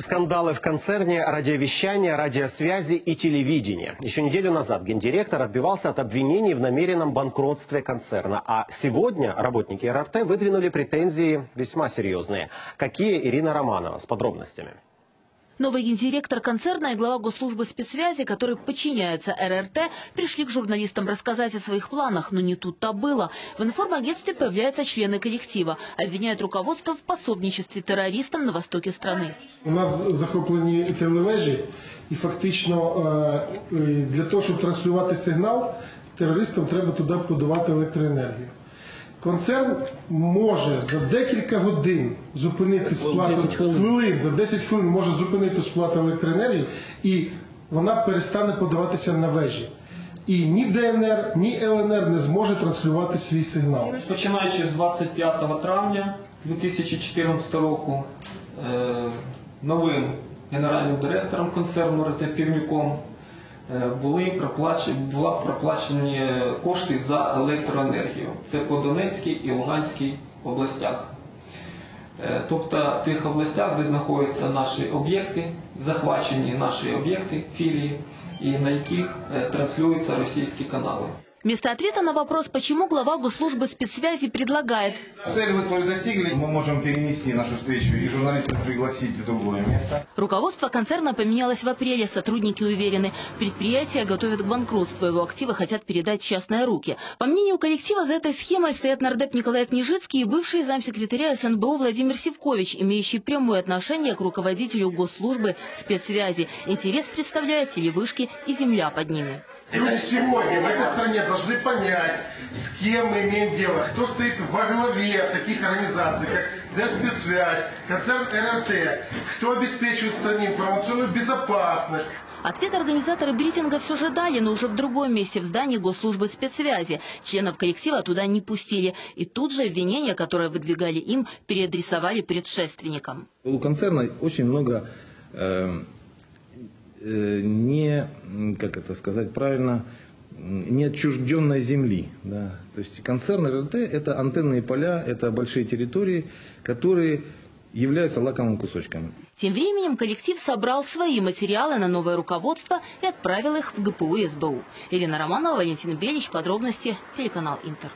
Скандалы в концерне радиовещания, радиосвязи и телевидения. Еще неделю назад гендиректор отбивался от обвинений в намеренном банкротстве концерна. А сегодня работники РРТ выдвинули претензии весьма серьезные. Какие Ирина Романова с подробностями? Новый гендиректор концерна и глава госслужбы спецсвязи, который подчиняется РРТ, пришли к журналистам рассказать о своих планах, но не тут-то было. В информагентстве появляются члены коллектива, обвиняют руководство в пособничестве террористам на востоке страны. У нас захоплені телевежі, і фактично е, е, для того, щоб транслювати сигнал, терористам треба туди подавати електроенергію. Концерн може за декілька годин зупинити сплату хвилин, за 10 хвилин може зупинити сплату електроенергії, і вона перестане подаватися на вежі. І ні ДНР, ні ЛНР не зможе транслювати свій сигнал. Починаючи з 25 травня 2014 року, е, новим генеральним директором концерну РТ Півнюком е, були проплачені, була проплачені кошти за електроенергію. Це по Донецькій і Луганській областях. Е, Тобто в тих областях, де знаходяться наші об'єкти, захвачені наші об'єкти, філії, і на яких е, транслюються російські канали. Вместо ответа на вопрос, почему глава госслужбы спецсвязи предлагает Цель вы свою достигли. Мы можем перенести нашу встречу и журналистов пригласить в другое место. Руководство концерна поменялось в апреле. Сотрудники уверены, предприятие готовят к банкротству. Его активы хотят передать в частные руки. По мнению коллектива, за этой схемой стоят нардеп Николай Княжицкий и бывший замсекретаря СНБО Владимир Севкович, имеющий прямое отношение к руководителю госслужбы спецсвязи. Интерес представляют телевышки и земля под ними. Люди сегодня в этой стране должны понять, с кем мы имеем дело, кто стоит во главе таких организаций, как Держспецсвязь, концерн РРТ, кто обеспечивает стране информационную безопасность, Ответ организаторы брифинга все же дали, но уже в другом месте, в здании госслужбы спецсвязи. Членов коллектива туда не пустили. И тут же обвинения, которые выдвигали им, переадресовали предшественникам. У концерна очень много э, э, не, м, как это сказать правильно, неотчужденной земли. Да. То есть концерн РТ это антенные поля, это большие территории, которые являются лакомыми кусочками. Тем временем коллектив собрал свои материалы на новое руководство и отправил их в ГПУ СБУ. Ирина Романова, Валентин Белич. Подробности. Телеканал Интер.